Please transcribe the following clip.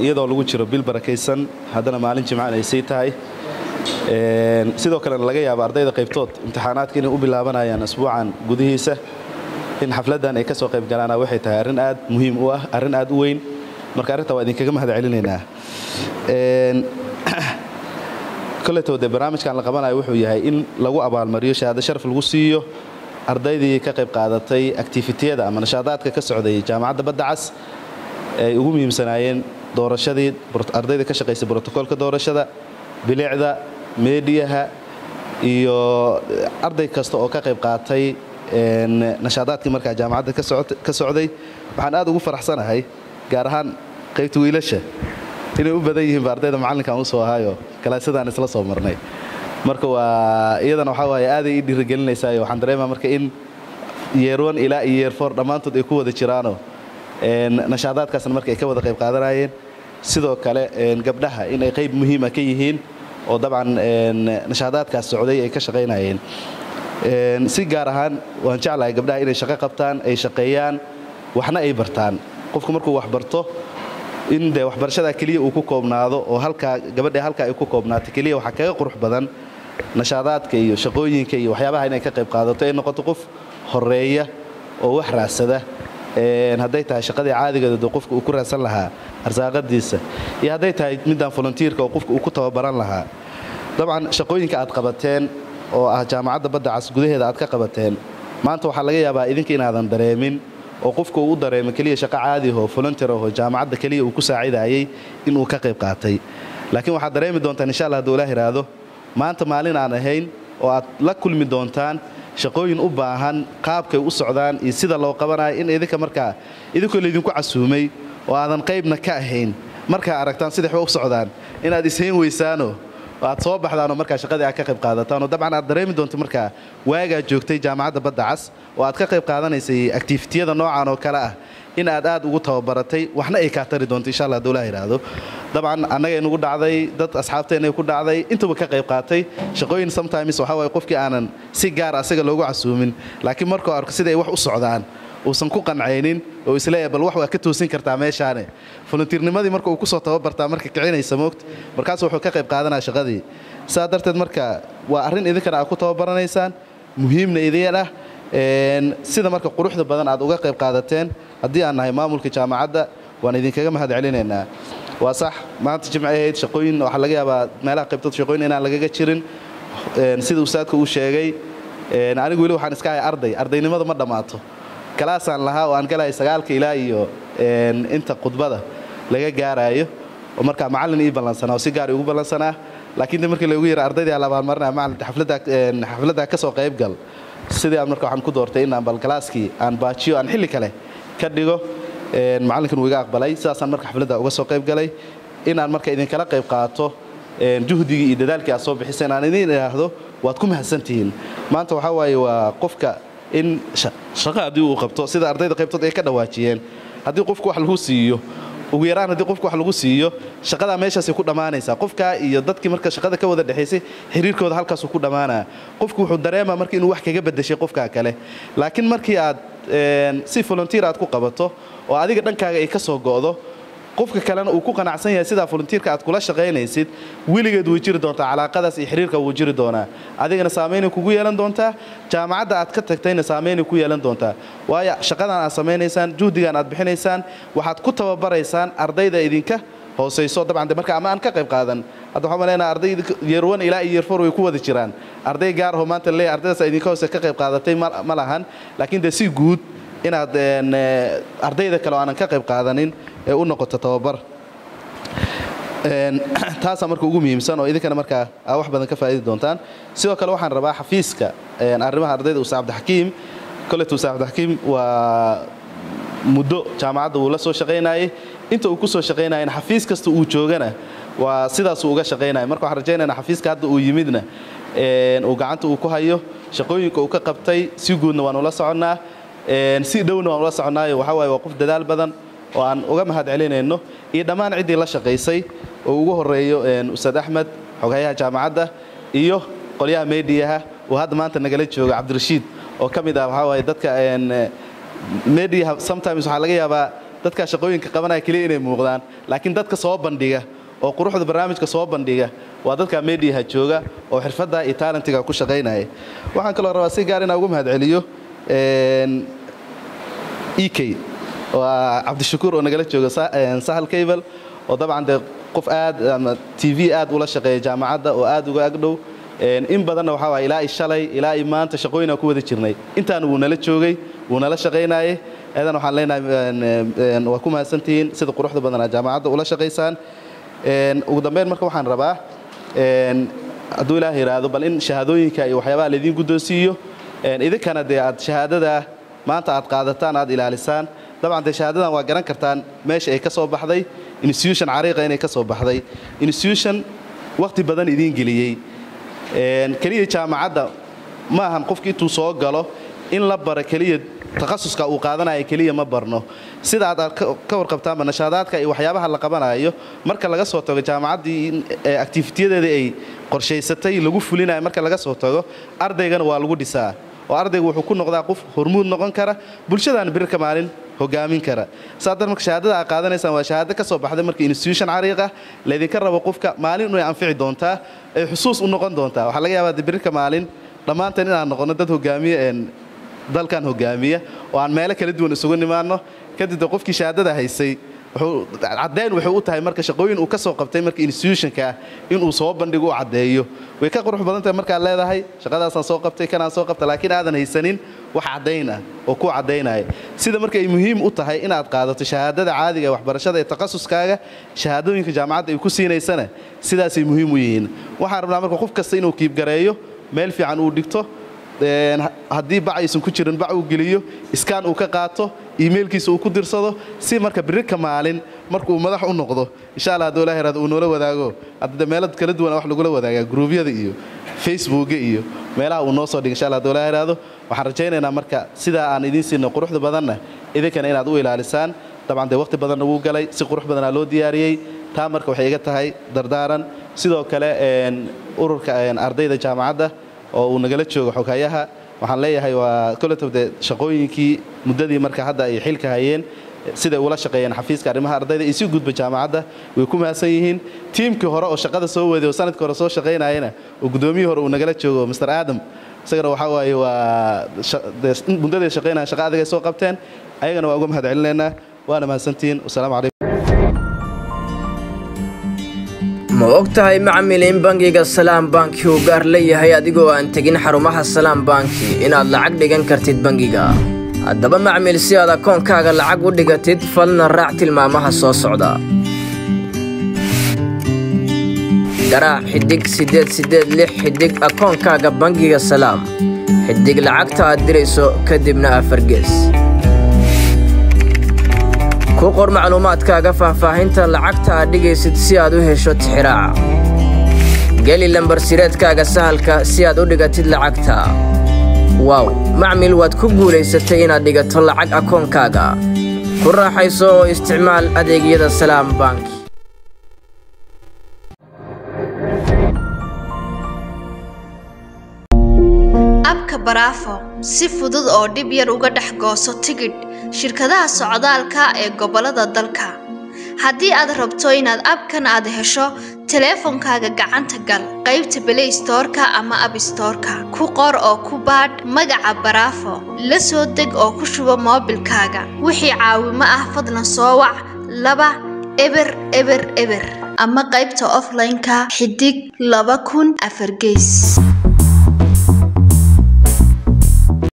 iyadoo lagu jiro bil barakaysan haddana maalin jimcaan ay sii tahay. Sidoo kalena laga yaabo ardayda qaybtood imtixaanaadka inay u bilaabanayaan asbuucan gudihiisa. In xafladdan ay ka soo qayb galaana waxay tahay arrin aad muhiim u ah arrin aad u weyn. Marka arrinta waa idinkaga mahad celinaynaa dee barnaamijkan la qabanayo wuxuu yahay in lagu abaalmariyo shahaado sharaf lagu siiyo ardaydii ka qayb qaadatay activitiyada ama nashaadaadka ka socday jaamacadda badda cas ay ugu muhiimsanaayeen doorashadii ardayda ka shaqaysay brotokoolka doorashada bilicda meediyaha iyo arday kasta oo ka qayb qaatay nashaadaadkii markaa jaamacadda ka socday waxaan aad ugu faraxsanahay gaar ahaan qaybta wiilasha. Inay u badan yihiinba ardayda macallinkan u soo ahaayo kalaasadaan isla soo marnay. Marka waa iyadana waxaa waaye aaday ii dhiirigelinaysaa waxaan dareemaa marka in yeerwan ilaa iyo yeerfoor dhammaantood ay ku wada jiraano. Nashaadaadkaasna marka ay ka wada qayb qaadanayeen sidoo kale gabdhaha in ay qayb muhiima ka yihiin oo dabcan nashaadaadkaas socday ay ka shaqaynayeen si gaar ahaan waan jeclahay gabdhaha inay shaqo qabtaan ay shaqeeyaan waxna ay bartaan. Qofku markuu wax in dee waxbarashadaa keliya uu ku koobnaado oo halkaa gabadha halkaa ay ku koobnaato keliya waxaa kaga qurux badan nashaadaadka iyo shaqooyinka iyo waxyaabaha inay ka qayb qaadato ay noqoto qof horreeya oo wax raadsada hadday tahay shaqadii caadigeeda qofka uu ku raadsan lahaa arsaaqadiisa. Iyo hadday tahay midaan volunteerka oo qofka uu ku tababaran lahaa. Dabcan shaqooyinka aad qabateen oo ah jaamacadda badda cas gudaheeda aad ka qabateen maanta waxaa laga yaabaa idinka inaadan dareemin oo qofka uu u dareemo keliya shaqo caadiho volunteer aho jaamacadda keliya uu ku saacidayay inuu ka qayb qaatay. Laakiin waxaad dareemi doontaan insha allah haduu ilaah iraahdo maanta maalin aan ahayn oo aad la kulmi doontaan shaqooyin u baahan qaabkay u socdaan iyo sida loo qabanayo in idinka markaa idinkoo laydinku casuumay oo aadan qaybna ka ahayn. Markaa aragtaan siday waxba u socdaan inaad ishayn weysaano aad soo baxdaanoo markaa shaqadii aad ka qayb qaadataanoo dabcan aad dareemi doonto markaa waagaa joogtay jaamacadda badda cas oo aad ka qayb qaadanaysay activitiyada noocan oo kale ah in aad aad ugu tababaratay waxna ay kaa tari doonto insha allah haduu yidhaahdo dabcan annaga inugu dhacday dad asxaabteenay ku dhacday intuba ka qayb qaatay. Shaqooyin sometimes waxaa waaye qofkii aanan si gaar asaga loogu casuumin laakiin markuu arko sida ay wax u socdaan uusan ku qancaynin oo is leeyahay bal wax waa ka toosin kartaa meeshaane. Volunteernimadii marka uu ku soo tababartaa marka kicinaysa moogta markaas wuxuu ka qayb qaadanaya shaqadii. Saa darteed marka waa arrin idinkana aad ku tababaranaysaan muhiimna idin ah sida marka quruxda badan aad uga qayb qaadateen. Haddii aan nahay maamulka jaamacadda waan idinkaga mahad celinaynaa waa sax maanta jimce ahayd shaqooyin waxaa laga yaabaa meelaha qaybtood shaqooyin inaan lagaga jirin. Sida ustaadka uu sheegay. Anigu weli waxaan iska ahay arday ardaynimada ma dhammaato kalaasaan lahaa oo aan galahay sagaalka ilaa iyo inta khudbada laga gaaraayo. Oo markaa macallin ii ballansanaa oo si gaar ugu ballansanaa laakiin de markii lagu yara ardaydii aan la abaalmarinaya macallinta xafladdaa ka soo qayb gal. Sidii aan marka waxaan ku doortay inaan bal galaaskii aan baajiyo aan xilli kale ka dhigo macallinkan wuu iga aqbalay. Sidaasaan marka xafladda uga soo qayb galay inaan marka idinkala qayb qaato juhdigii iyo dadaalkii aad soo bixiseen aan idin idhaahdo waad ku mahadsantihiin. Maanta waxaa waaye waa qofka in shaqo haddii uu qabto sida ardayda qaybtood ay ka dhawaajiyeen haddii qofku wax lagu siiyo ugu yaraan haddii qofku wax lagu siiyo shaqadaa meeshaasay ku dhammaanaysaa qofkaa iyo dadkii marka shaqada ka wada dhexaysay xiriirkooda halkaasuu ku dhammaanaa qofku wuxuu dareemaa marka inuu wax kaga bedeshay qofkaa kale. Laakiin markii aad si volunteer aad ku qabato oo adiga dhankaaga ay ka soo go'do qofka kalena uu ku qanacsan yahay sidaa volunteerka aad kula shaqaynaysid weligeed way jiri doontaa calaaqadaas iyo xiriirka wuu jiri doonaa. Adigana saamaynay kugu yeelan doontaa jaamacadda aad ka tagtayna saamaynay ku yeelan doontaa. Waayo shaqadan aad samaynaysaan juhdigan aad bixinaysaan waxaad ku tababaraysaan ardayda idinka hoosayso. Dabcan de marka ama aan ka qayb qaadan hadda waxaan maleynaha arday yeerwan ilaa iyo yeerfor way ku wada jiraan. Arday gaar aho maanta leeyahay ardaydaas idinka hoose ka qayb qaadatay ma lahan. Laakiin dee si guud inaad ardayda kale oo aanan ka qayb qaadanin ee u noqoto tababar. Taasaa marka ugu muhiimsan oo idinkana markaa aa wax badan ka faa'idi doontaan. Sidoo kale waxaan rabaa xafiiska arrimaha ardayda usa cabdixakiim kolet usa cabdixakiim waa muddo jaamacadda wuu la soo shaqaynayay. Inta uu ku soo shaqaynayana xafiis kasta uu joogana waa sidaasuu uga shaqaynaya marka waxaan rajaynayna xafiiska hadda uu yimidna uu gacanta uu ku hayo shaqooyinka uu ka qabtay si guudna waan ula soconnaa. Si dhowna waan ula soconnaayo waxaa waaye waa qof dadaal badan oo aan uga mahad iyo dhammaan ciddii la shaqaysay oo ugu horeeyo ustaad axmed xoghayaha jaamacadda iyo qolyaha meediyaha oo hadda maanta nagala jooga cabdirashiid oo ka mid ah waxaa waaye dadka meediyaha sometimes waxaa laga yaabaa dadkaa shaqooyinka qabanaya keliya inay muuqdaan laakiin dadka soo bandhiga oo quruxda barnaamijka soo bandhiga waa dadka mediaha jooga oo xirfadda iyo taalentiga ku shaqaynaya. Waxaan kaloo rabaa si gaar inaa ugu mahadceliyo e k waa cabdishakuur oo nagala jooga sahal cable oo dabcan dee qof aad ama t v aad ula shaqeeya jaamacadda oo aad uga agdhow. In badanna waxaa waay ilaa i shalay ilaa i maanta shaqooyinaan ku wada jirnay. Intaan wuu nala joogay wuu nala shaqaynaye eedan waxaan leenahay waa ku mahadsantihiin sida quruxda badanaa jaamacadda ula shaqaysaan ugu dambeyn marka waxaan rabaa hadduu ilaah yidhaahdo bal in shahaadooyinka iyo waxyaabaha laydiin guddoonsiiyo idinkana dee aad shahaadada maanta aad qaadataan aad ilaalisaan dabcan dee shahaadadan waa garan kartaan meesha ay ka soo baxday institution cariiqa inay ka soo baxday. Institution wakhti badan idiin geliyey. Keliya jaamacadda ma ahan qofki intuu soo galo in la bara keliya takhasuska uu qaadanaya keliya ma barno. Sida ka warqabtaanba nashaadaadka iyo waxyaabaha la qabanayo marka laga soo tago jaamacaddii activitiyadeeda ay qorshaysatay lagu fulinayo marka laga soo tago ardaygana waa lagu dhisaa. Oo ardaygu wuxuu ku noqdaa qof hormuud noqon kara. Bulshadaan birka maalin hogaamin kara. Saa dar marka shahaadada aad qaadanaysaan waa shahaado ka soo baxday marka institution cariiqa laydinka rabo qofka maalin inay anfici doontaa ay xusuus u noqon doontaa waxaa laga yaabaa birka maalin dhammaanteen inaan noqono dad hogaamiye dalkan hogaamiya oo aan meelo kala duwan isugu nimaanno. Kadib de qofkii shahaadada haysay caddayn waxay u tahay marka shaqooyin uu ka soo qabtay marka institutionka inuu soo bandhigo u caddeeyo. Way ka qurux badan tahay markaad leedahay shaqadaasaan soo qabtay kanaan soo qabtay laakiin aadan haysanin wax caddayn ah oo ku caddaynaya sida marka ay muhiim u tahay inaad qaadato shahaadada caadiga ee waxbarashada ee takhasuskaaga shahaadooyinka jaamacadda ay ku siinaysana sidaasay muhiim u yihiin. Waxaan rabnaa marka qof kasta inuu kiibgareeyo meel fiican uu dhigto haddii bac aysan ku jirin bac uu geliyo iskaan uu ka qaato imailkiisa uu ku dirsado si marka birika maalin markuu madax u noqdo insha allah hadduu ilahi raado uu noola wadaago hadda meelo kala duwana wax lagula wadaagaa gruubyada iyo facebooka iyo meelaha uu noo soo dhiga insha ilahi raado waxaan rajaynaynaa marka sidaa aan idiin siinay quruxda badanna idinkana inaad u ilaalisaan. Dabcan dee waqti badanna wuu galay si qurux badanaa loo diyaariyey. Taa marka waxay iga tahay dardaaran. Sidoo kale ururka ardayda jaamacadda oo uu nagala joogo xoghayaha waxaan leeyahay waa koletobde shaqooyinkii muddadii marka hadda ay xilka hayeen siday ula shaqeeyeen xafiiska arrimaha ardayda iyo si gudba jaamacadda way ku mahadsan yihiin. Tiimkii hore oo shaqada soo waday oo sannadkii hore soo shaqaynayana oo guddoomiyii hore uu nagala joogo mr aadam isagana waxaa waaye waa shaqaynaya shaqa adag soo qabteen. Ayagana waa uga mahad celinaynaa waana mahadsantihiin wasalaamu calaykum ma og tahay macmil in bangiga salaam banki uu gaar leeyahay adigoo aan tegin xarumaha salaam banki inaad lacag dhigan kartid bangiga haddaba macmil si aad akoonkaaga lacag u dhigatid falna raac tilmaamaha soo socda. Garaac xidhig siddeed siddeed lix xidhig akoonkaaga bangiga salaam. Xidhig lacagta aad dirayso kadibna afargees ku qor macluumaadkaaga faahfaahinta lacagta aad dhigaysid si aad u hesho tixiraaca geli lambarsireedkaaga sahalka si aad u dhigatid lacagta waaw macmil waad ku guulaysatay inaad dhigato lacag akoonkaaga. Ku raaxayso oo isticmaal adeegyada salaam bank. Abka baraafo si fudud oo dhib yar uga dhex gooso tigidh shirkadaha socdaalka ee gobollada dalka haddii aad rabto inaad abkan aad hesho teleefonkaaga gacanta gal. Qaybta belay stoorka ama abstoorka ku qor oo ku baadh magaca baraafo. La soo deg oo ku shubo moobilkaaga. Wixii caawimo ah fadlan soo wac. Laba eber eber eber. Ama qaybta offline-ka xidig laba kun afar geys